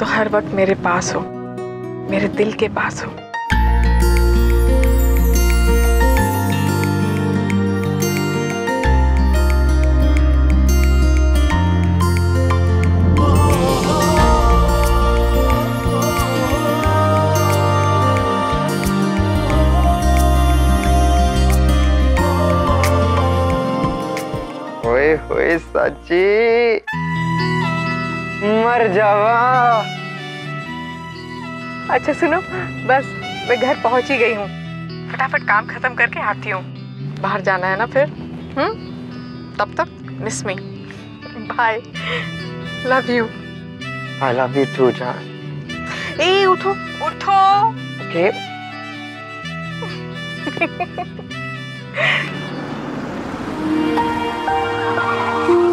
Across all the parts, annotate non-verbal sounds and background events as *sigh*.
तो हर वक्त मेरे पास हो मेरे दिल के पास हो। सच्ची। मर जावा। अच्छा सुनो बस मैं घर पहुँच ही गई हूँ। फटाफट काम खत्म करके आती हूँ। बाहर जाना है ना फिर? हम्म? तब तक miss me bye love you I love you too जान ए उठो उठो। ओके इन *laughs*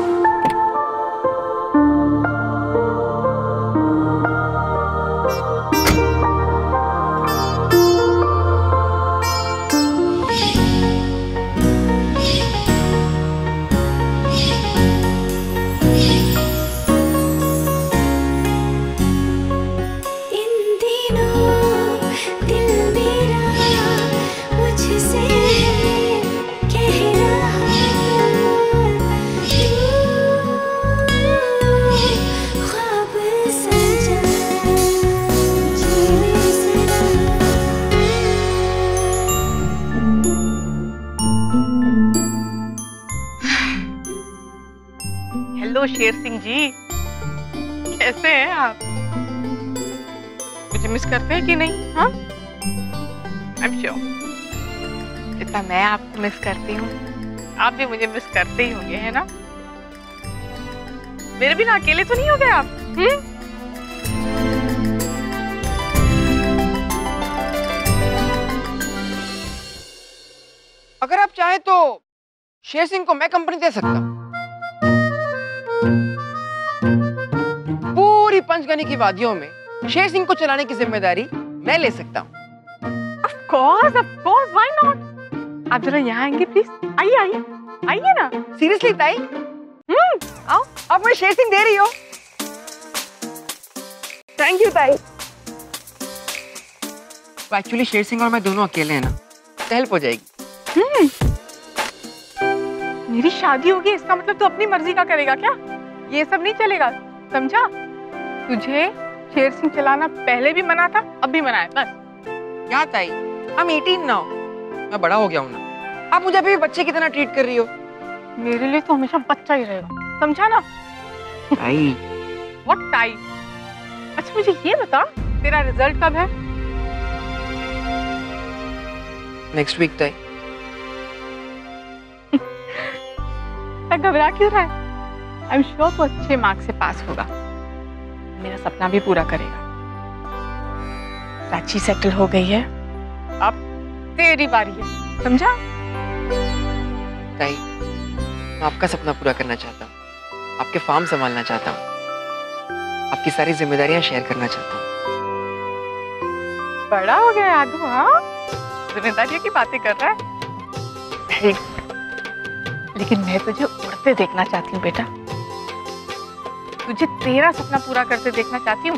करते हैं कि नहीं हाँ? आई एम श्योर जितना मैं आपको मिस करती हूँ। आप भी मुझे मिस करते ही होंगे, है ना? मेरे बिना अकेले तो नहीं हो गए आप? हम्म? अगर आप चाहें तो शेर सिंह को मैं कंपनी दे सकता हूँ। पूरी पंचगनी की वादियों में शेर सिंह को चलाने की ज़िम्मेदारी मैं ले सकता हूँ। Of course of course why not आप जरा यहाँ आएँगे प्लीज़ आइए आइए। आइए ना। सीरियसली ताई? हम्म। आओ अब मुझे शेर सिंह दे रही हो। थैंक यू ताई। एक्चुअली शेर सिंह और मैं दोनों अकेले हैं ना। तो हेल्प हो जाएगी। हम्म। मेरी शादी होगी इसका मतलब तू अपनी मर्ज़ी का करेगा क्या? ये सब नहीं चलेगा समझा? तुझे शेर सिंह चलाना पहले भी मना था अब भी मना है बस। क्या ताई हम 18 नाउ मैं बड़ा हो गया हूँ ना। आप मुझे अभी भी बच्चे की तरह ट्रीट कर रही हो? मेरे लिए तो हमेशा बच्चा ही रहेगा समझा ना? ताई व्हाट टाई? अच्छा मुझे ये बता तेरा रिज़ल्ट कब है? नेक्स्ट वीक ताई घबरा क्यों रहा है? आई एम श्योर तू अच्छे मार्क्स से पास होगा। मेरा सपना भी पूरा करेगा। प्राची सेटल हो गई है। अब तेरी बारी है समझा? ताई मैं आपका सपना पूरा करना चाहता हूँ आपके फार्म संभालना चाहता हूँ आपकी सारी जिम्मेदारियाँ शेयर करना चाहता हूँ। बड़ा हो गया यादू हाँ? जिम्मेदारियों की बातें कर रहा है। लेकिन मैं तुझे उड़ते देखना चाहती हूँ बेटा। तुझे तेरा सपना पूरा करते देखना चाहती हूँ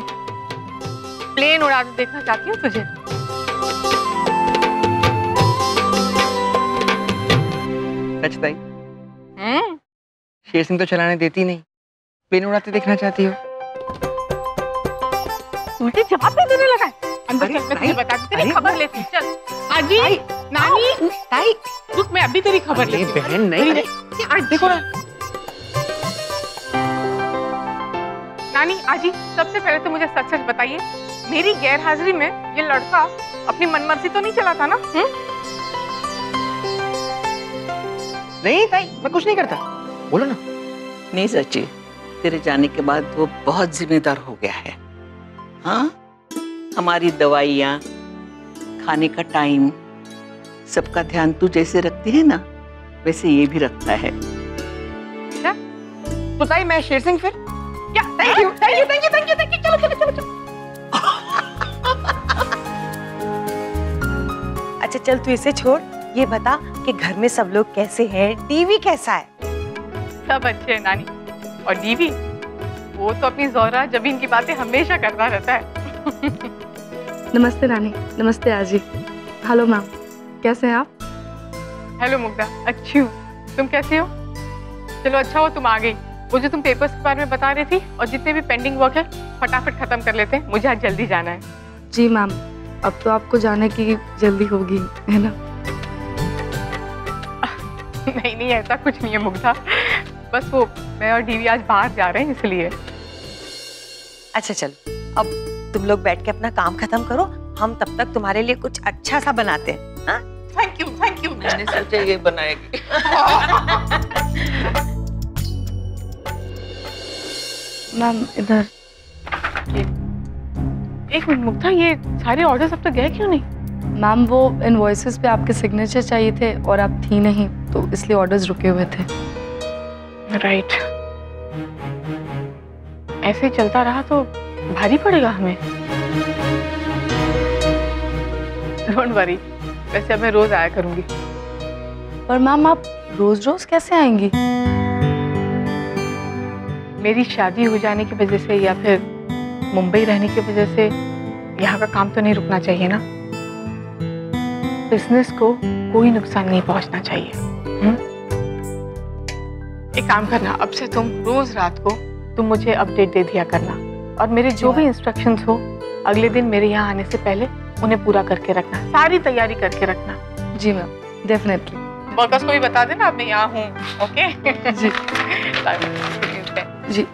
प्लेन उड़ाते देखना चाहती हूँ तुझे सच ताई हम्म शेर सिंह तो चलाने देती नहीं प्लेन उड़ाते देखना चाहती हो उल्टे जवाब भी देने लगा है अंदर चल मैं तुझे बता तेरी खबर लेती चल आजी नानी ताई रुक मैं अभी तेरी खबर लेती बहन नहीं देखो ना नानी आजी सबसे पहले तो मुझे सच सच बताइए मेरी गैर हाजिरी में ये लड़का अपनी मनमर्जी तो नहीं चलाता ना? हम्म? नहीं ताई मैं कुछ नहीं करता। बोलो ना। नहीं सची तेरे जाने के बाद वो बहुत जिम्मेदार हो गया है। हाँ? हमारी दवाइयाँ खाने का टाइम सबका ध्यान तू जैसे रखती है ना वैसे ये भी रखता है। तो ताई मैं शेर सिंह फिर? क्या thank you thank you thank you thank you thank you चलो चलो चलो चलो अच्छा चल तू इसे छोड़। ये बता कि घर में सब लोग कैसे हैं? टीवी कैसा है? सब अच्छे हैं नानी। और डीवी? वो तो अपनी जोरा जबीन की बातें हमेशा करता रहता है। *laughs* नमस्ते नानी। नमस्ते आजी। Hello ma'am. कैसे हैं आप? हेलो मुग्धा। अच्छी हूँ। तुम कैसे हो? चलो अच्छा हो तुम आ गई। वो जो तुम पेपर्स के बारे में बता रही थी और जितने भी पेंडिंग वर्क है फटाफट खत्म कर लेते हैं। मुझे आज जल्दी जाना है। जी मैम अब तो आपको जाने की जल्दी होगी है ना? नहीं नहीं ऐसा कुछ नहीं है मुग्धा। बस वो मैं और डीवी आज बाहर जा रहे हैं इसलिए। अच्छा चलो। अब तुम लोग बैठ के अपना काम खत्म करो। हम तब तक तुम्हारे लिए कुछ अच्छा सा बनाते हैं हाँ? थैंक यू थैंक यू मैंने सोचा ये बनाएगी। *laughs* मैम इधर। एक मिनट मुग्धा ये सारे ऑर्डर्स अब तक गए क्यों नहीं? मैम वो इनवॉइसेस पे आपके सिग्नेचर चाहिए थे और आप थी नहीं तो इसलिए ऑर्डर्स रुके हुए थे। Right right. ऐसे ही चलता रहा तो भारी पड़ेगा हमें। डोंट वरी वैसे अब मैं रोज आया करूँगी। पर मैम आप रोज रोज कैसे आएँगी? मेरी शादी हो जाने की वजह से या फिर मुंबई रहने की वजह से यहाँ का काम तो नहीं रुकना चाहिए ना? बिज़नेस को कोई नुकसान नहीं पहुँचना चाहिए। हम्म? एक काम करना अब से तुम रोज रात को तुम मुझे अपडेट दे दिया करना और मेरे जो भी इंस्ट्रक्शंस हो अगले दिन मेरे यहाँ आने से पहले उन्हें पूरा करके रखना सारी तैयारी करके रखना। जी मैम डेफिनेटली वर्कर्स को भी बता देना अब मैं यहाँ हूँ ओके *laughs* जी। जी।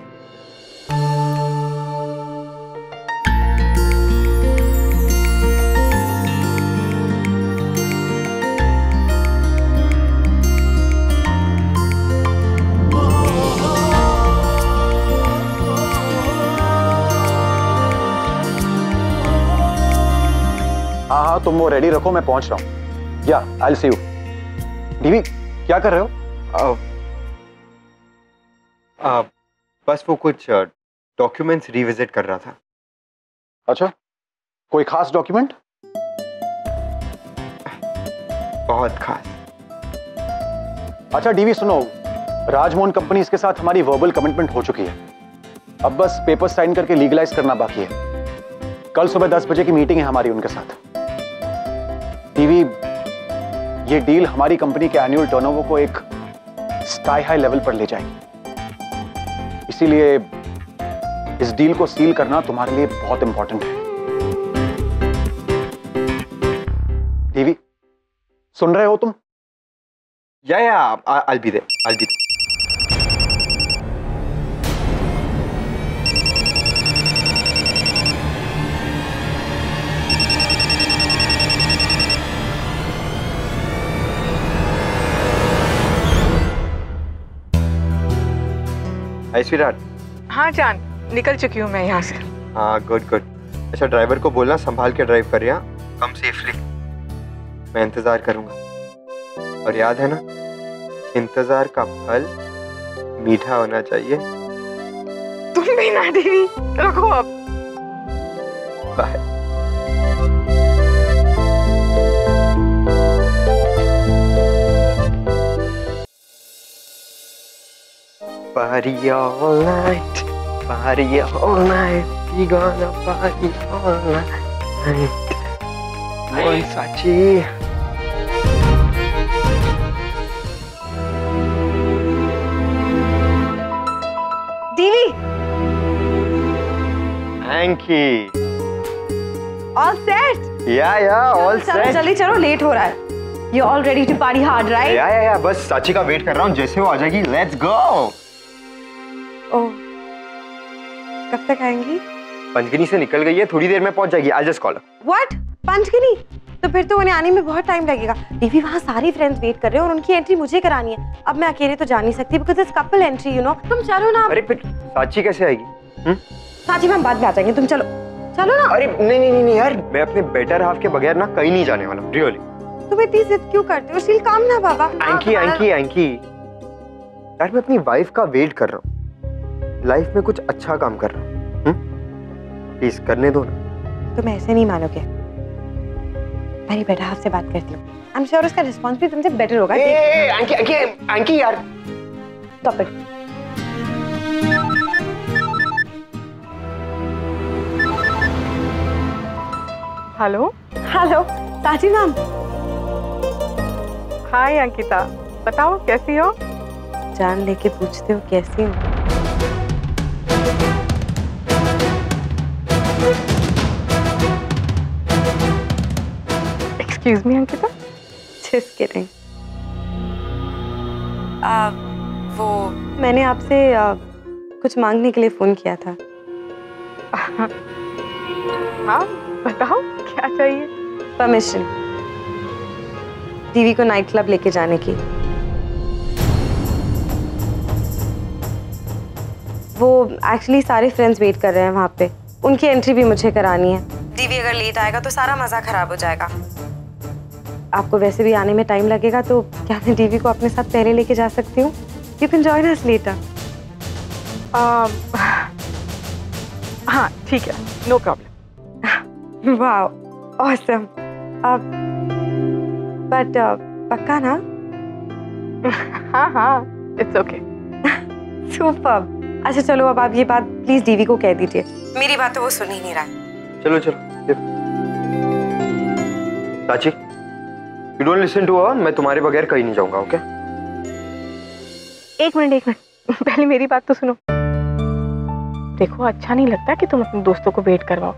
हाँ हाँ तुम वो रेडी रखो मैं पहुँच रहा हूँ। या आई सी यू डीवी क्या कर रहे हो? अ, बस वो कुछ डॉक्यूमेंट्स रिविजिट कर रहा था। अच्छा कोई खास डॉक्यूमेंट बहुत खास। अच्छा डीवी सुनो राजमोहन कंपनी के साथ हमारी वर्बल कमिटमेंट हो चुकी है। अब बस पेपर साइन करके लीगलाइज करना बाकी है। कल सुबह दस बजे की मीटिंग है हमारी उनके साथ। डीवी ये डील हमारी कंपनी के एनुअल टर्नओवर को एक स्काई हाई लेवल पर ले जाएगी। इसीलिए इस डील को सील करना तुम्हारे लिए बहुत इंपॉर्टेंट है। डीवी सुन रहे हो तुम? या या आई बी दे आई बी स्वीटहार्ट हाँ जान। निकल चुकी हूँ मैं यहाँ से। हाँ गुड गुड अच्छा ड्राइवर को बोलना संभाल के ड्राइव कर यहाँ। कम सेफली मैं इंतज़ार करूँगा। और याद है ना इंतज़ार का फल मीठा होना चाहिए। तुम भी ना दीदी रखो अब। Bye Party all night, party all night, we gonna party all night. One Sachi. Divi Anki. All set Yeah, yeah, all चलो set. जल्दी चलो लेट हो रहा है you all ready to party hard right yeah yeah yeah बस साची का wait कर रहा हूँ जैसे वो आ जाएगी लेट्स गो कब तक आएँगी? पंचगिनी से निकल गई है थोड़ी देर में पहुँच जाएगी। I just call what Panchgani? तो फिर तो उन्हें आने में बहुत टाइम लगेगा। दीवी वहाँ सारी फ्रेंड्स वेट कर रहे हैं और उनकी एंट्री मुझे करानी है। अब मैं अकेले तो जा नहीं सकती because it's couple entry you know तुम चलो ना। अरे फिर साची कैसे आएगी? हम्म? साची में हम बाद में आ जाएँगे। तुम चलो। चलो ना। अरे नहीं नहीं नहीं नहीं यार। मैं अपने बेटर हाफ़ के बगैर ना कहीं नहीं जाने वाला रियली तुम इतनी जिद क्यों करते हो? शील काम ना बाबा। एंकी एंकी एंकी यार मैं अपनी वाइफ का वेट कर रहा हूँ। लाइफ में कुछ अच्छा काम कर रहा हूँ। प्लीज़ हम्म? करने दो ना। तुम ऐसे नहीं मानोगे। अरे बेटा आपसे बात करती हूँ। आई एम श्योर उसका रिस्पॉन्स भी तुमसे बेटर होगा। आंकी आंकी आंकी यार। Stop it hello hello Taji ma'am hi Ankita बताओ कैसी हो? जान लेके पूछते हो कैसी हूँ? Excuse me Ankita Just kidding. आ, वो मैंने आपसे आ, कुछ मांगने के लिए फ़ोन किया था। हाँ बताओ क्या चाहिए? परमिशन दीवी को नाइट क्लब लेके जाने की। वो एक्चुअली सारे फ्रेंड्स वेट कर रहे हैं वहाँ पे। उनकी एंट्री भी मुझे करानी है। दीवी अगर लेट आएगा तो सारा मज़ा खराब हो जाएगा। आपको वैसे भी आने में टाइम लगेगा तो क्या मैं दीवी को अपने साथ पहले लेके जा सकती हूँ? You can join us later हाँ ठीक है। नो प्रॉब्लम वाह ऑसम बट पक्का ना? हाँ हाँ इट्स ओके सुपर अच्छा चलो अब आप ये बात प्लीज़ डीवी को कह दीजिए। मेरी बात तो वो सुन ही नहीं रहा है। चलो चलो Prachi you don't listen to her मैं तुम्हारे बगैर कहीं नहीं जाऊँगा ओके एक मिनट एक मिनट पहले मेरी बात तो सुनो। देखो अच्छा नहीं लगता कि तुम अपने दोस्तों को वेट करवाओ।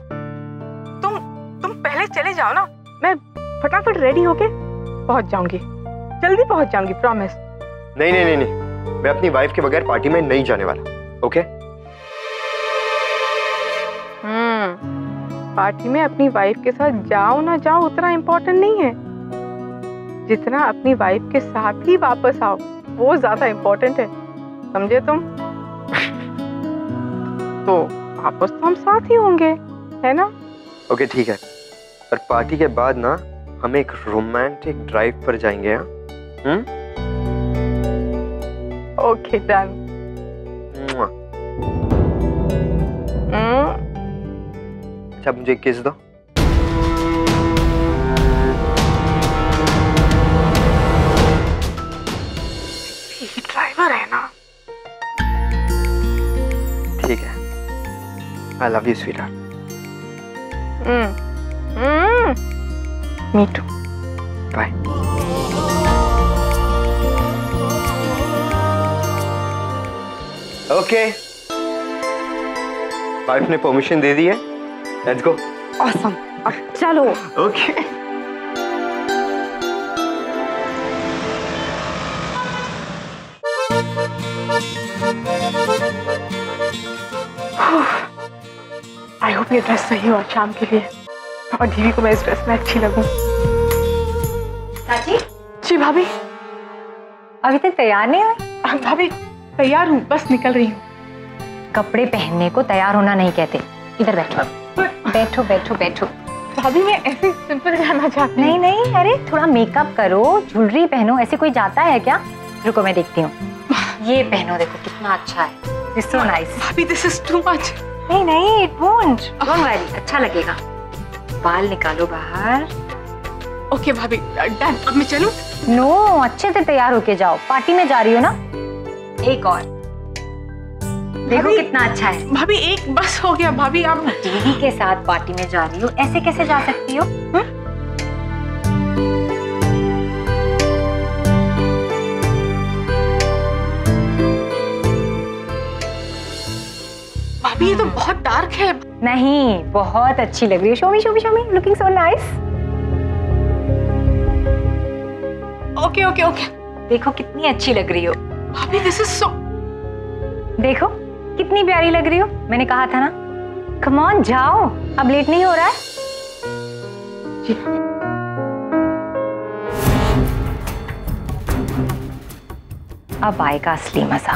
तुम तुम पहले चले जाओ ना मैं फटाफट रेडी होके पहुँच जाऊँगी। जल्दी पहुँच जाऊँगी प्रॉमिस नहीं नहीं नहीं नहीं मैं अपनी वाइफ के बगैर पार्टी में नहीं जाने वाला। ओके हम्म पार्टी में अपनी वाइफ के साथ जाओ ना जाओ उतना इम्पोर्टेंट नहीं है। जितना अपनी वाइफ के साथ ही वापस आओ वो ज़्यादा इम्पोर्टेंट है। समझे तुम? *laughs* तो वापस तो हम साथ ही होंगे है ना? ओके okay, ठीक है। और पार्टी के बाद ना हम एक रोमांटिक ड्राइव पर जाएँगे हाँ? हम्म? ओके डन मुआ। अच्छा मुझे किस दो ड्राइवर है ना ठीक है. I love you sweet me too bye okay wife ने परमिशन दे दी है. लेट्स गो ऑसम चलो. ओके आई होप ये ड्रेस सही हो शाम के लिए. और दीदी को मैं इस ड्रेस में अच्छी लगूं. चाची? जी भाभी. अभी तक तैयार नहीं हुई? भाभी तैयार हूँ बस निकल रही हूँ। कपड़े पहनने को तैयार होना नहीं कहते। इधर बैठो। बैठो बैठो बैठो। भाभी मैं ऐसे सिंपल जाना चाहती नहीं नहीं अरे थोड़ा मेकअप करो ज्वेलरी पहनो ऐसे कोई जाता है क्या? रुको मैं देखती हूँ। ये पहनो देखो कितना अच्छा है। दिस सो नाइस भाभी दिस इज़ टू मच नहीं नहीं इट वोंट डोंट वरी अच्छा लगेगा। बाल निकालो बाहर। ओके भाभी डन अब मैं चलूँ? नो अच्छे से तैयार होके जाओ। पार्टी में जा रही हो ना? एक और। देखो कितना अच्छा है। भाभी एक बस हो गया। भाभी आप दीदी के साथ पार्टी में जा रही हो। ऐसे कैसे जा सकती हो? हम्म? भाभी ये तो बहुत डार्क है। नहीं बहुत अच्छी लग रही है। Shomi Shomi Shomi looking so nice okay okay okay देखो कितनी अच्छी लग रही हो। भाभी दिस इज़ सो देखो, कितनी प्यारी लग रही हो। मैंने कहा था ना कम ऑन जाओ। अब लेट नहीं हो रहा है। अब आएगा असली मज़ा।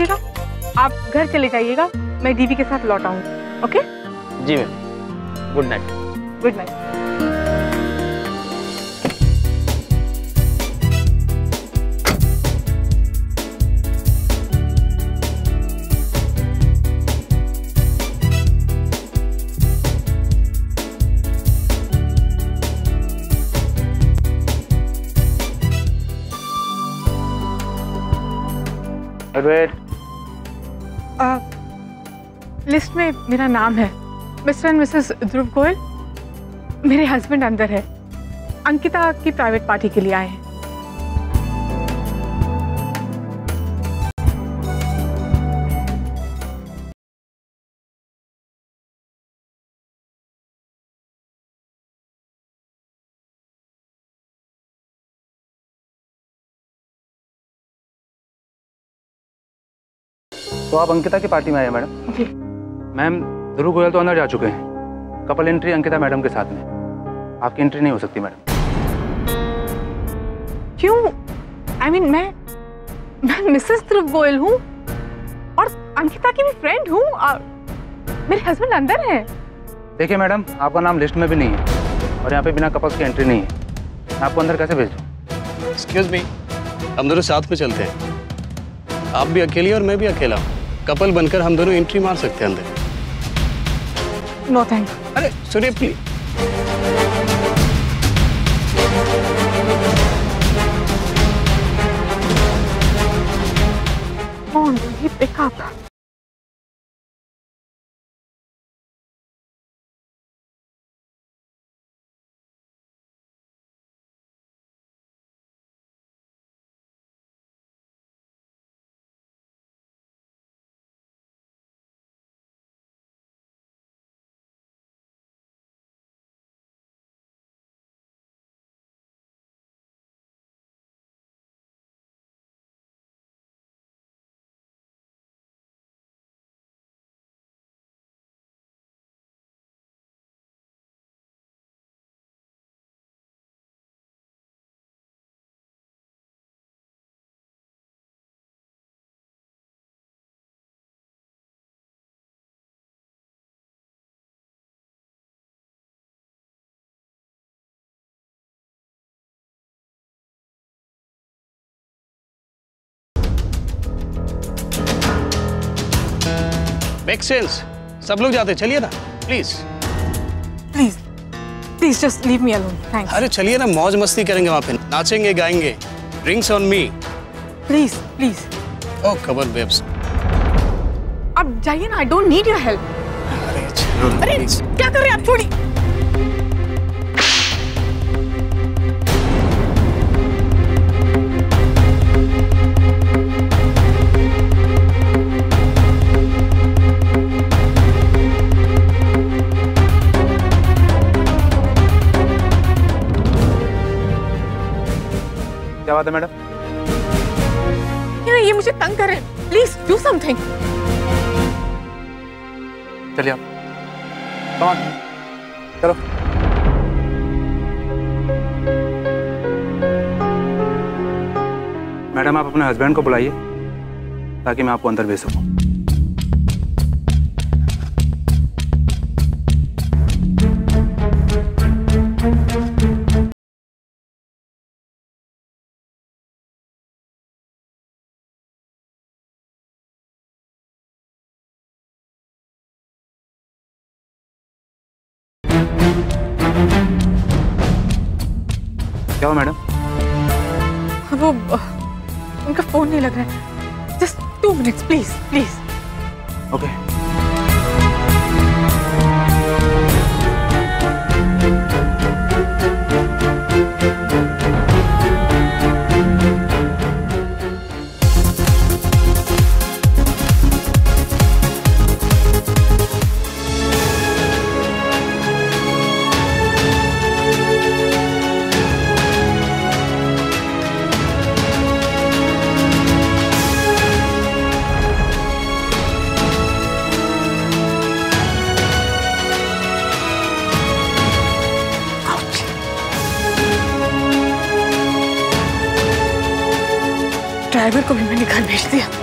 कीजिएगा आप घर चले जाइएगा। मैं दीदी के साथ लौट आऊँगी ओके? जी ma'am. Good night good night list में मेरा नाम है। Mister and missus Dhruv Goyal, मेरे हस्बैंड अंदर है। अंकिता की प्राइवेट पार्टी के लिए आए हैं। तो आप अंकिता की पार्टी में आए मैडम। जी। मैम ध्रुव गोयल तो अंदर जा चुके हैं। कपल एंट्री अंकिता मैडम के साथ में। आपकी एंट्री नहीं हो सकती मैडम। क्यों? आई I मीन mean, मैं मैं मिसेस ध्रुव गोयल हूँ और अंकिता की भी फ्रेंड हूँ। और मेरे हस्बैंड अंदर है। देखिए मैडम आपका नाम लिस्ट में भी नहीं है और यहाँ पे बिना कपल्स की एंट्री नहीं है। मैं आपको अंदर कैसे भेज दूँ? एक्सक्यूज मी हम दोनों साथ में चलते हैं। आप भी अकेली और मैं भी अकेला हूँ। कपल बनकर हम दोनों एंट्री मार सकते हैं अंदर। नो थैंक अरे सुनिए प्लीज़ कौन? पिकअप baby, मेक सेंस सब लोग जाते चलिए ना। Please please please just leave me alone thanks अरे चलिए ना मौज मस्ती करेंगे वहाँ पे। नाचेंगे गाएँगे। Drinks on me please please oh cover babes अब जाइए ना I don't need your help अरे चलो अरे क्या कर रहे हैं आप? छोड़िए। बात है मैडम। ये, ये मुझे तंग कर रहे हैं। प्लीज़ डू समथिंग चलिए आप। चलो। मैडम आप अपने हस्बैंड को बुलाइए ताकि मैं आपको अंदर भेज सकूँ। मैडम। वो उनका फ़ोन नहीं लग रहा है। ड्राइवर को भी